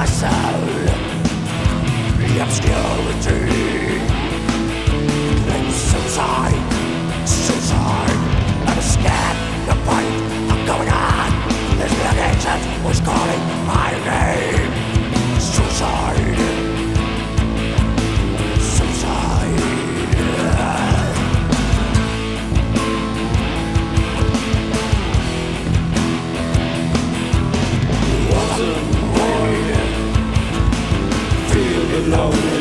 my soul The obscurity And suicide, suicide I'm scared, the I'm going on This location was gone lonely.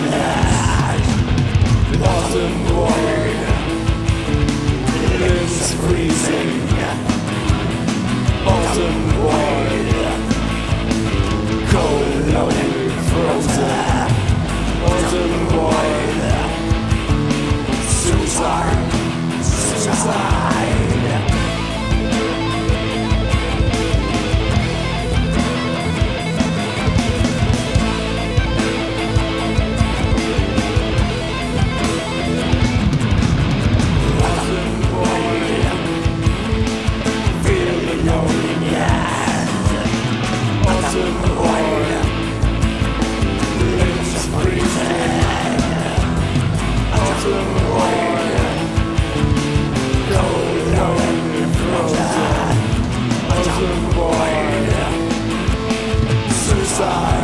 side.